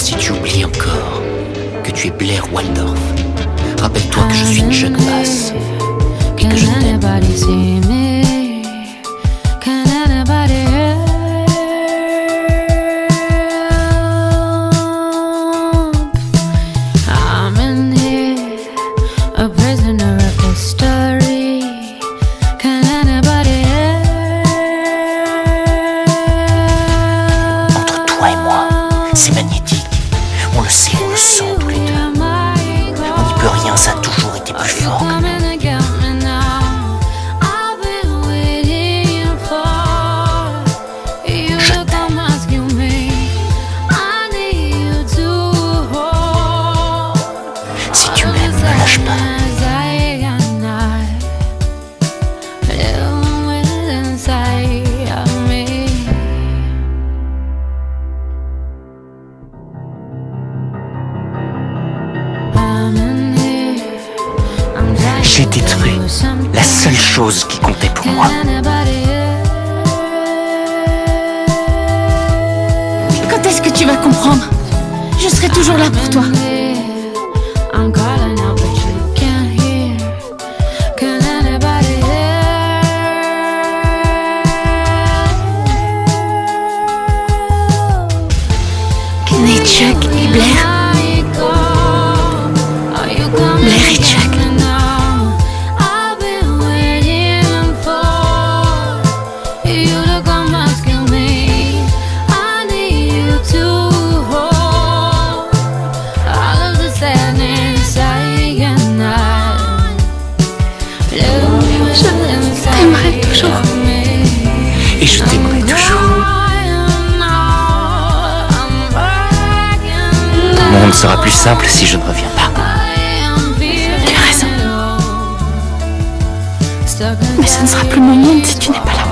Si tu oublies encore que tu es Blair Waldorf, rappelle-toi que je suis une jeune basse et que je t'aime. On n'y peut rien, ça a toujours été plus fort que nous. J'ai détruit la seule chose qui comptait pour moi. Quand est-ce que tu vas comprendre? Je serai toujours là pour toi. et je t'aimerai toujours. Mon monde sera plus simple si je ne reviens pas. Tu as raison. Mais ce ne sera plus mon monde si tu n'es pas là.